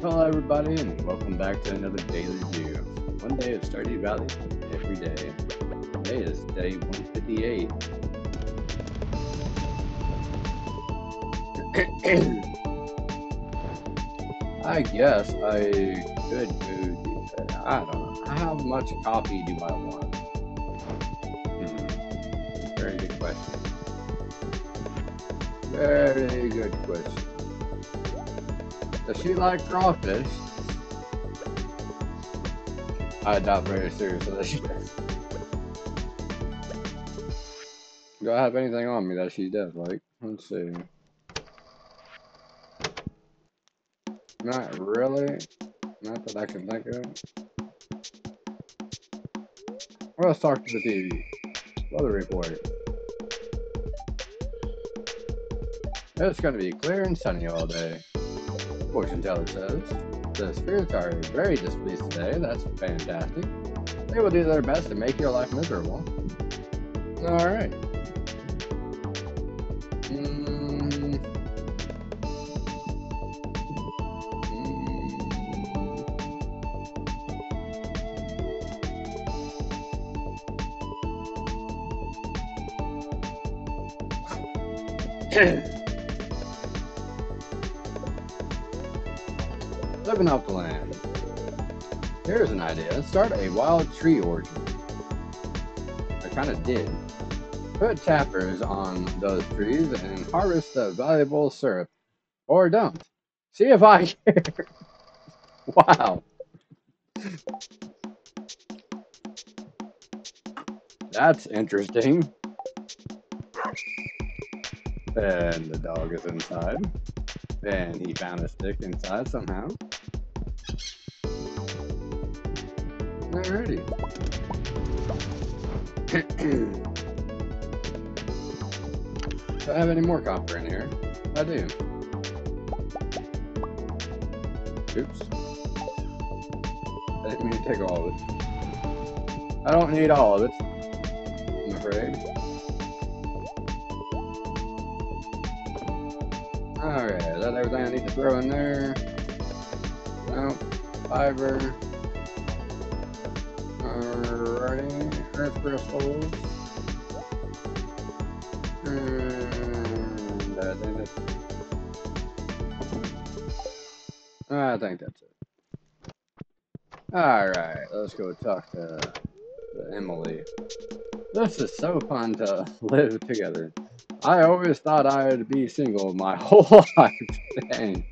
Hello, everybody, and welcome back to another Daily Dew. One day of Stardew Valley, every day. Today is day 158. I guess I could do. I don't know. How much coffee do I want? Hmm. Very good question. Very good question. Does she like crawfish? I doubt very seriously. Do I have anything on me that she does like? Let's see. Not really. Not that I can think of. Well, let's talk to the TV. Weather report. It's going to be clear and sunny all day. Fortune teller says. The spirits are very displeased today. That's fantastic. They will do their best to make your life miserable. Alright. Mm. Off the land. Here's an idea. Start a wild tree orchard. I kind of did. Put tappers on those trees and harvest the valuable syrup. Or don't. See if I care. wow. That's interesting. And the dog is inside. And he found a stick inside somehow. Alrighty. do I have any more copper in here? I do. Oops. I didn't mean to take all of it. I don't need all of it. I'm afraid. Alright, is that everything I need to throw in there? No. Fiber. Alrighty. Crystals. And I think that's I think that's it. Alright, let's go talk to, to Emily. This is so fun to live together. I always thought I would be single my whole life. Dang.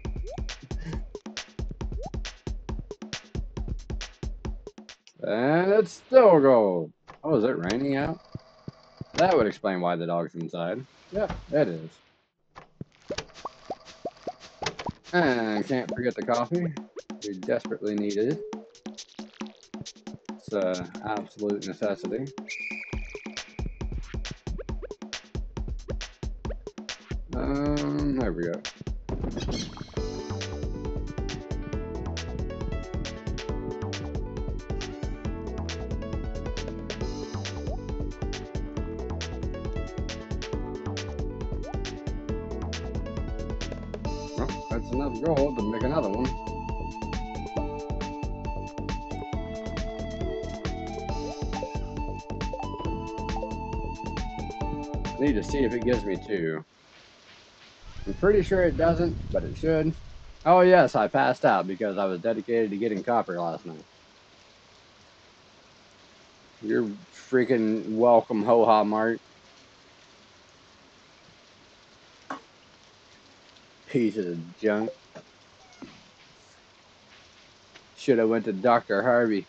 And it's still gold. Oh, is it raining out? That would explain why the dog's inside. Yeah, it is. And can't forget the coffee. We desperately need it. It's an absolute necessity. Um, there we go. If it gives me two. I'm pretty sure it doesn't, but it should. Oh yes, I passed out because I was dedicated to getting copper last night. You're freaking welcome, JojaMart. Piece of junk. Should have went to Dr. Harvey.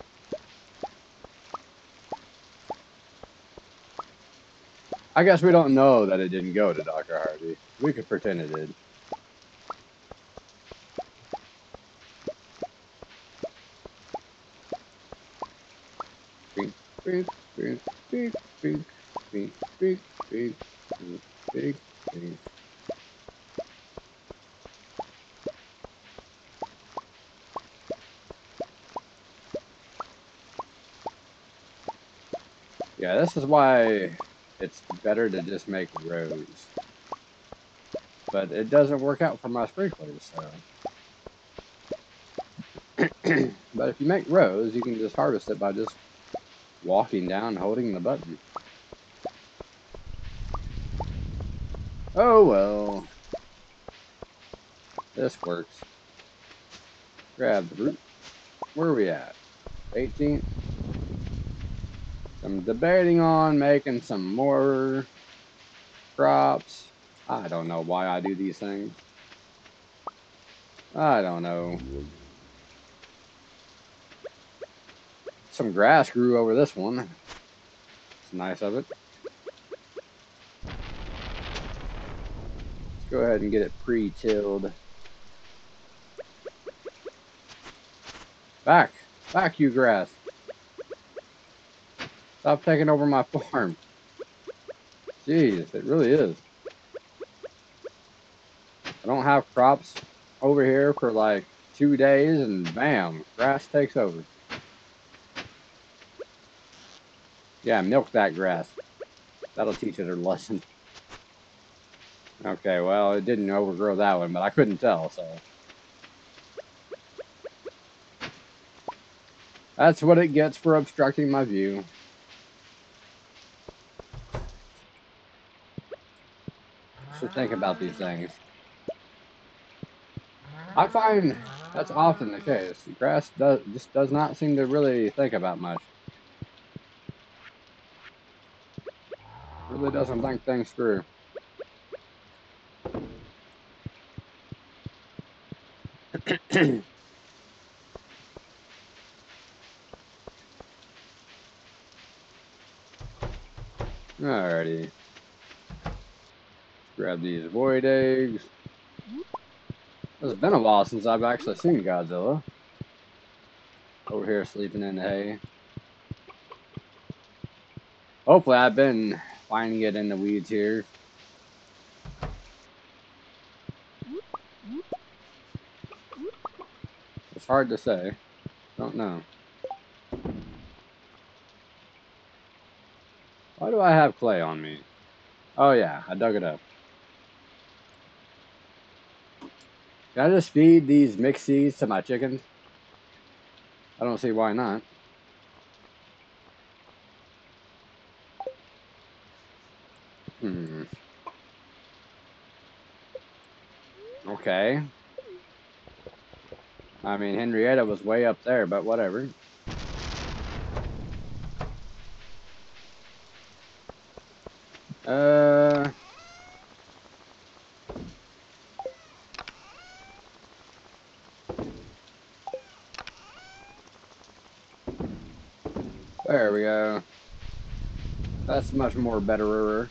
I guess we don't know that it didn't go to Dr. Harvey. We could pretend it did. Yeah, this is why it's better to just make rows. But it doesn't work out for my sprinklers, so. But if you make rows, you can just harvest it by just walking down holding the button. Oh well. This works. Grab the root. Where are we at? 18th. I'm debating on making some more crops. I don't know why I do these things. I don't know. Some grass grew over this one. It's nice of it. Let's go ahead and get it pre-tilled. Back. Back, you grass. Stop taking over my farm. Jeez, it really is. I don't have crops over here for like two days and bam, grass takes over. Yeah, milk that grass. That'll teach it a lesson. Okay, well, it didn't overgrow that one, but I couldn't tell, so. That's what it gets for obstructing my view. Should think about these things. I find that's often the case. The grass does, just does not seem to really think about much. Really doesn't think things through. Alrighty. These void eggs. It's been a while since I've actually seen Godzilla. Over here sleeping in the hay. Hopefully I've been finding it in the weeds here. It's hard to say. Don't know. Why do I have clay on me? Oh yeah, I dug it up. Can I just feed these mixies to my chickens? I don't see why not. Hmm. Okay. I mean, Henrietta was way up there, but whatever. Uh... There we go. That's much more betterer.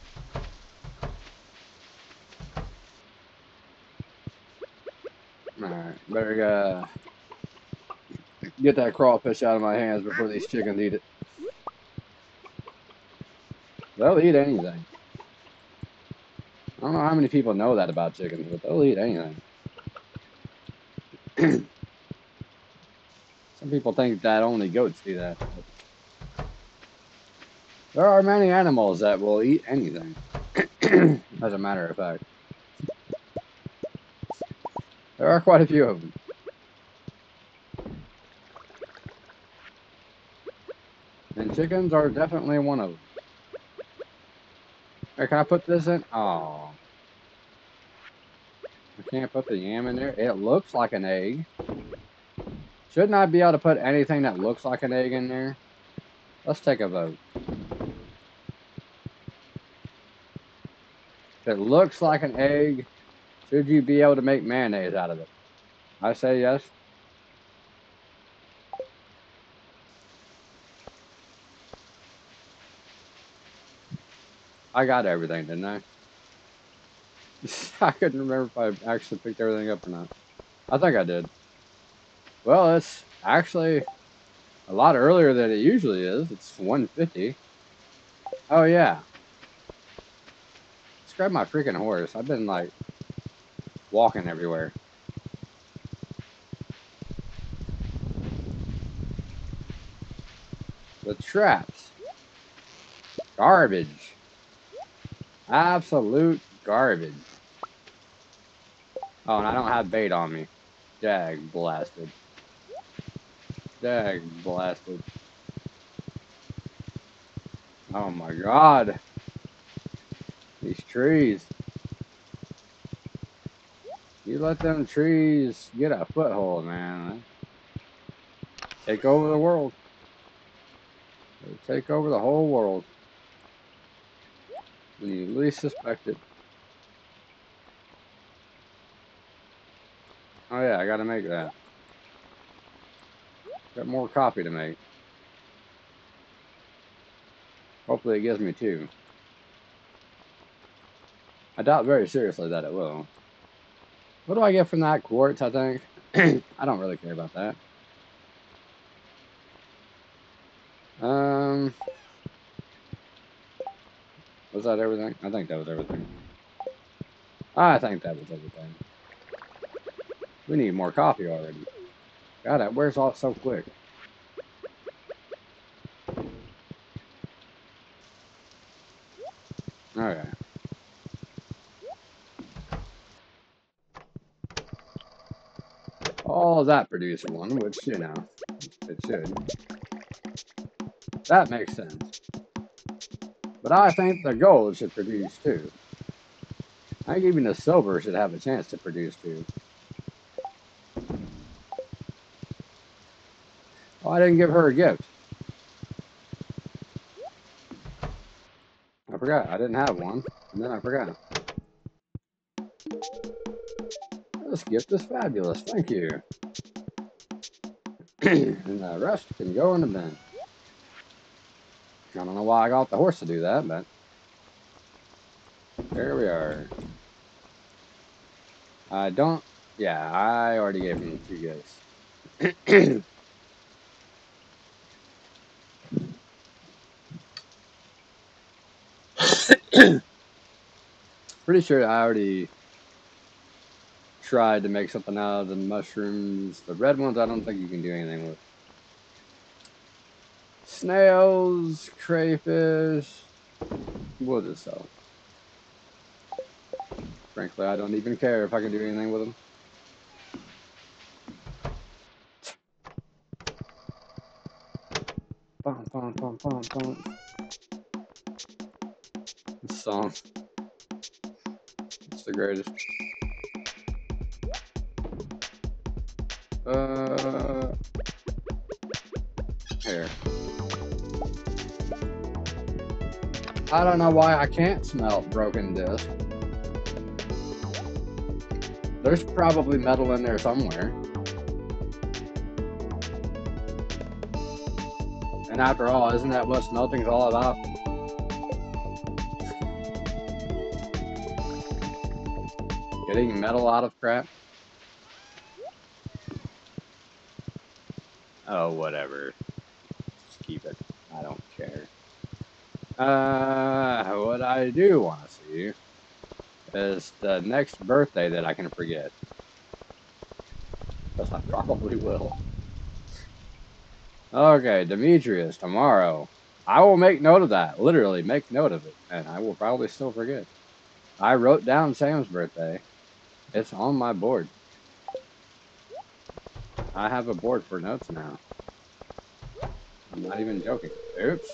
Alright, better uh, get that crawfish out of my hands before these chickens eat it. They'll eat anything. I don't know how many people know that about chickens, but they'll eat anything. Some people think that only goats do that. There are many animals that will eat anything, as a matter of fact. There are quite a few of them. And chickens are definitely one of them. Hey, can I put this in? Oh. I can't put the yam in there. It looks like an egg. Shouldn't I be able to put anything that looks like an egg in there? Let's take a vote. It looks like an egg, should you be able to make mayonnaise out of it? I say yes. I got everything, didn't I? I couldn't remember if I actually picked everything up or not. I think I did. Well, it's actually a lot earlier than it usually is. It's 150. Oh, yeah grab my freaking horse. I've been like walking everywhere. The traps. Garbage. Absolute garbage. Oh, and I don't have bait on me. Dag blasted. Dag blasted. Oh my god. Trees. You let them trees get a foothold, man. Take over the world. take over the whole world. When you least suspect it. Oh yeah, I gotta make that. Got more coffee to make. Hopefully it gives me two. I doubt very seriously that it will. What do I get from that? Quartz, I think. I don't really care about that. Um, was that everything? I think that was everything. I think that was everything. We need more coffee already. God, that wears off so quick. Okay. All that produce one, which, you know, it should. That makes sense. But I think the gold should produce too. I think even the silver should have a chance to produce too. Oh, I didn't give her a gift. I forgot. I didn't have one. And then I forgot. This gift is fabulous. Thank you. and the rest can go in the bin. I don't know why I got the horse to do that, but there we are. I don't, yeah, I already gave him two gifts. Pretty sure I already tried to make something out of the mushrooms. The red ones, I don't think you can do anything with. Snails, crayfish, we'll just sell. Frankly, I don't even care if I can do anything with them. Bum, bum, bum, bum, bum. This song. It's the greatest. Uh, here. I don't know why I can't smell broken disc. There's probably metal in there somewhere. And after all, isn't that what smelting's all about? Getting metal out of crap? Oh, whatever. Just keep it. I don't care. Uh, what I do want to see is the next birthday that I can forget. Because I probably will. Okay, Demetrius, tomorrow. I will make note of that. Literally, make note of it. And I will probably still forget. I wrote down Sam's birthday. It's on my board. I have a board for notes now. I'm not even joking. Oops.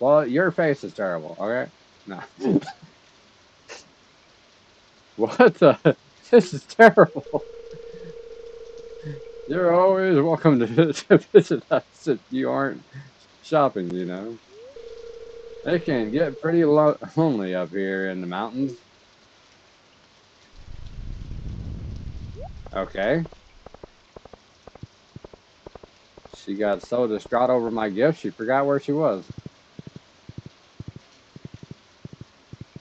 Well, your face is terrible, okay? No. what the? This is terrible. You're always welcome to, to visit us if you aren't shopping, you know. It can get pretty lo lonely up here in the mountains. Okay. She got so distraught over my gift, she forgot where she was.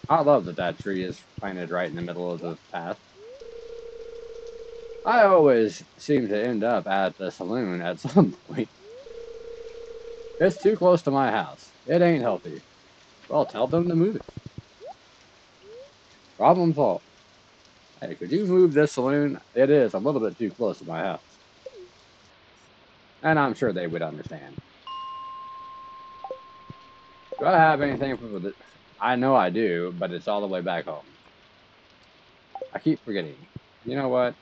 I love that that tree is planted right in the middle of the path. I always seem to end up at the saloon at some point. It's too close to my house. It ain't healthy. Well, tell them to move it. Problem solved. Hey, could you move this saloon? It is a little bit too close to my house. And I'm sure they would understand. Do I have anything for the... I know I do, but it's all the way back home. I keep forgetting. You know what?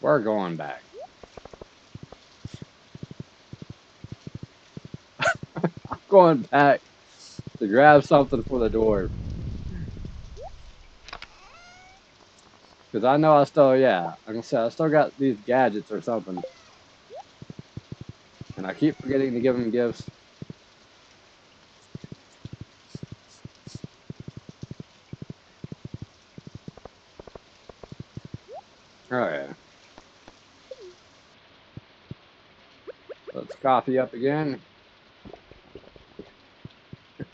We're going back. I'm going back to grab something for the door. Because I know I still, yeah, like I said, I still got these gadgets or something. And I keep forgetting to give them gifts. Oh yeah. Let's coffee up again.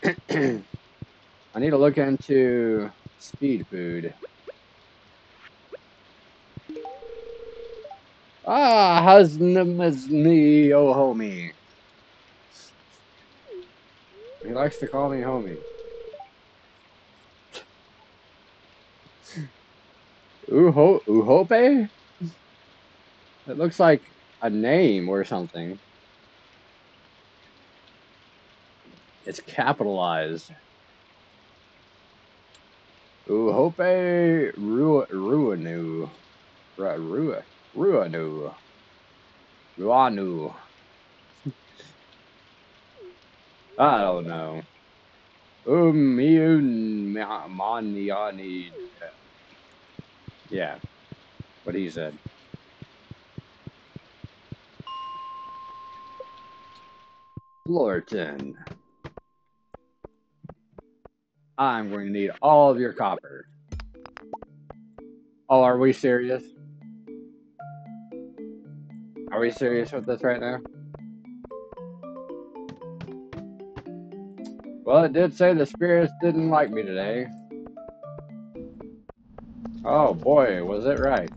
I need to look into speed food. Ah, me, oh homie. He likes to call me homie. Uho Uhope? It looks like a name or something. It's capitalized. Uhope Ru Ruanu. Ru Ruanu. Ruanu. I don't know. Umiun Maniani. Yeah, what he said. Lorton. I'm going to need all of your copper. Oh, are we serious? Are we serious with this right now? Well, it did say the spirits didn't like me today. Oh boy, was it right.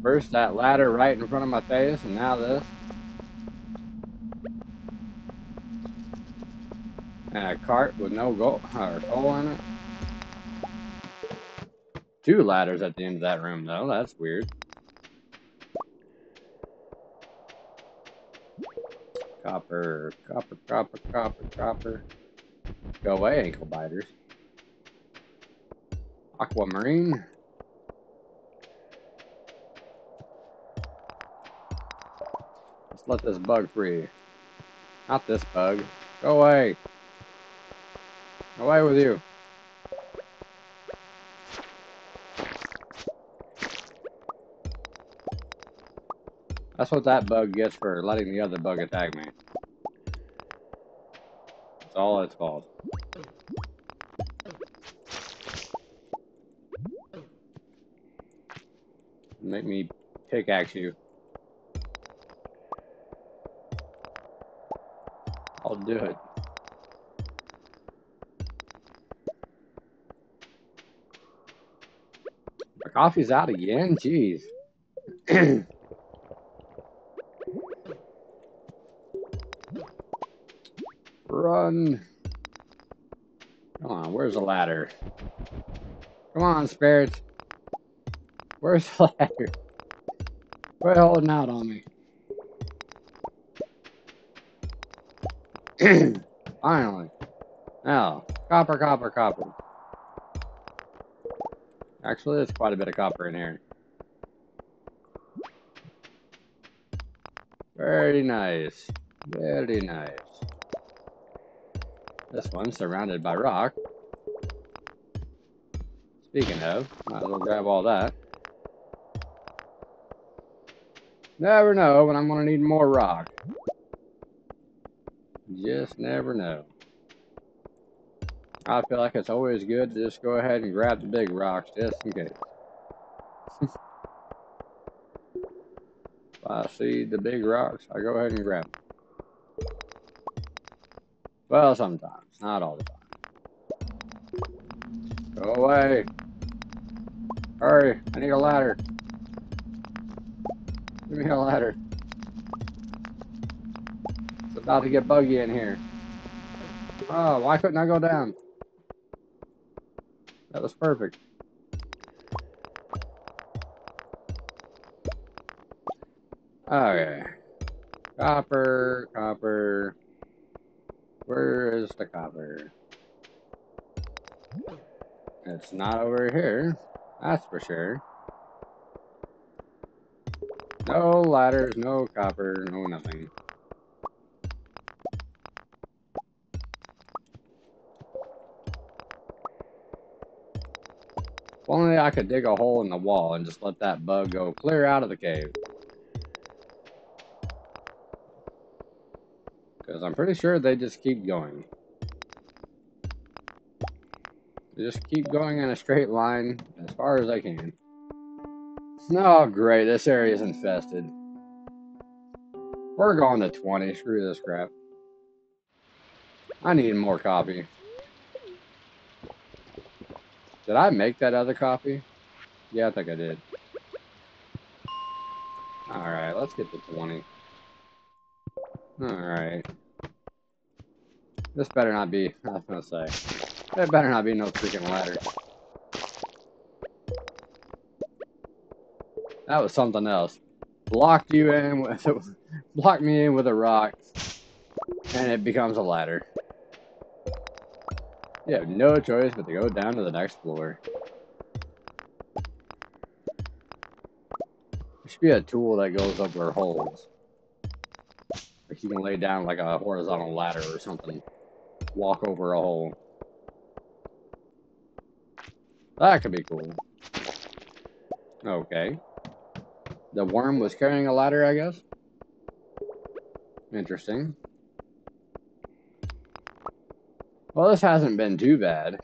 First that ladder right in front of my face, and now this. And a cart with no goal or hole in it. Two ladders at the end of that room, though. That's weird. Copper, copper, copper, copper, copper. Go away, ankle biters. Aquamarine. Let's let this bug free. Not this bug. Go away. Away with you. That's what that bug gets for letting the other bug attack me. That's all it's called. Make me pickaxe you. I'll do it. My coffee's out again? Jeez. Run. Come on, where's the ladder? Come on, spirits. Where's the ladder? Quit holding out on me. Finally. Now, copper, copper, copper. Actually, there's quite a bit of copper in here. Very nice. Very nice. This one's surrounded by rock. Speaking of, might as well grab all that. Never know when I'm going to need more rock. Just never know. I feel like it's always good to just go ahead and grab the big rocks just in case. if I see the big rocks, I go ahead and grab them. Well, sometimes, not all the time. Go away. Hurry, I need a ladder. Give me a ladder. It's about to get buggy in here. Oh, why couldn't I go down? That was perfect. Okay. Copper, copper. Where is the copper? It's not over here. That's for sure. No ladders, no copper, no nothing. If only I could dig a hole in the wall and just let that bug go clear out of the cave. I'm pretty sure they just keep going. They just keep going in a straight line as far as I can. Oh, great. This area is infested. We're going to 20. Screw this crap. I need more coffee. Did I make that other coffee? Yeah, I think I did. Alright, let's get to 20. Alright. This better not be, I was gonna say. It better not be no freaking ladder. That was something else. Blocked you in with, blocked me in with a rock, and it becomes a ladder. You have no choice but to go down to the next floor. There should be a tool that goes over holes. Like you can lay down like a horizontal ladder or something. Walk over a hole. That could be cool. Okay. The worm was carrying a ladder, I guess? Interesting. Well, this hasn't been too bad.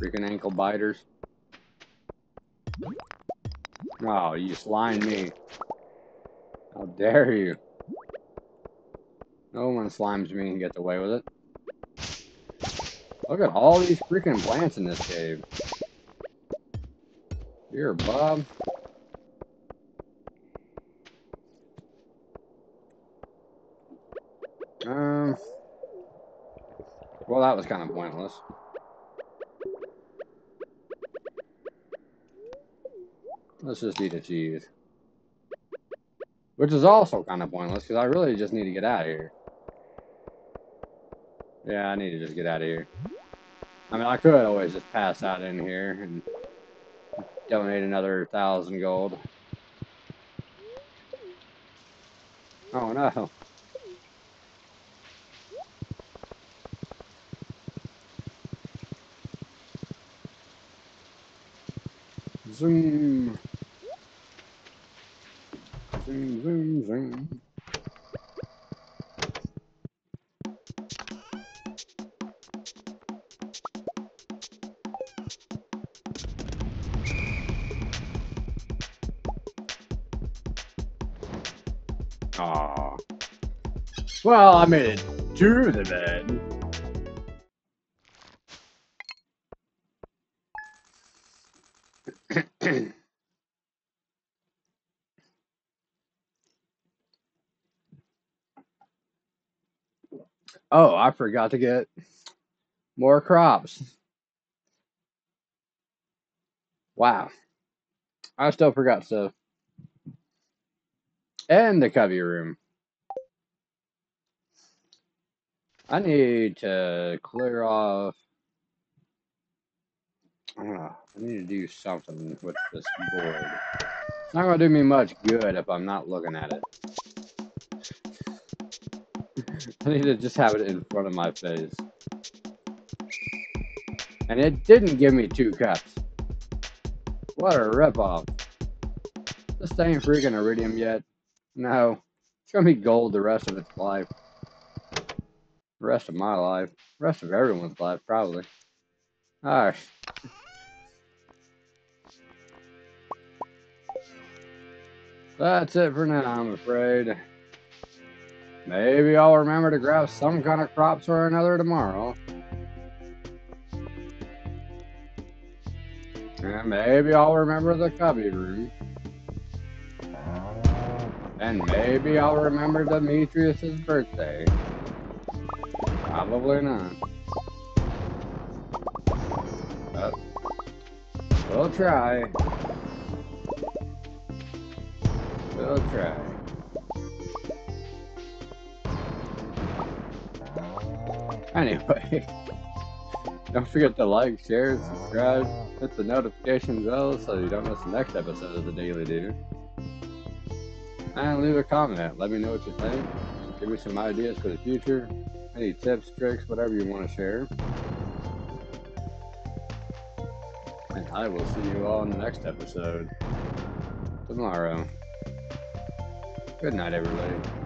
Freaking ankle biters. Oh, you slime me. How dare you. No one slimes me and gets away with it. Look at all these freaking plants in this cave. Here, Bob. Um. Well, that was kind of pointless. Let's just eat a cheese. Which is also kind of pointless, because I really just need to get out of here. Yeah, I need to just get out of here. I mean, I could always just pass out in here and donate another thousand gold. Oh no. Zoom. Zoom, zoom, zoom. Aw. Well, I made it to the bed. oh, I forgot to get more crops. Wow. I still forgot stuff. And the cubby room. I need to clear off. I. I need to do something with this board. It's not going to do me much good if I'm not looking at it. I need to just have it in front of my face. And it didn't give me two cups. What a ripoff. This ain't freaking iridium yet. No. It's gonna be gold the rest of its life. The rest of my life. The rest of everyone's life, probably. Alright. That's it for now, I'm afraid. Maybe I'll remember to grab some kind of crops or another tomorrow. And maybe I'll remember the cubby room. And maybe I'll remember Demetrius's birthday. Probably not. But we'll try. We'll try. Anyway, don't forget to like, share, subscribe, hit the notification bell so you don't miss the next episode of the Daily Dew. And leave a comment. Let me know what you think. Give me some ideas for the future. Any tips, tricks, whatever you want to share. And I will see you all in the next episode tomorrow. Good night, everybody.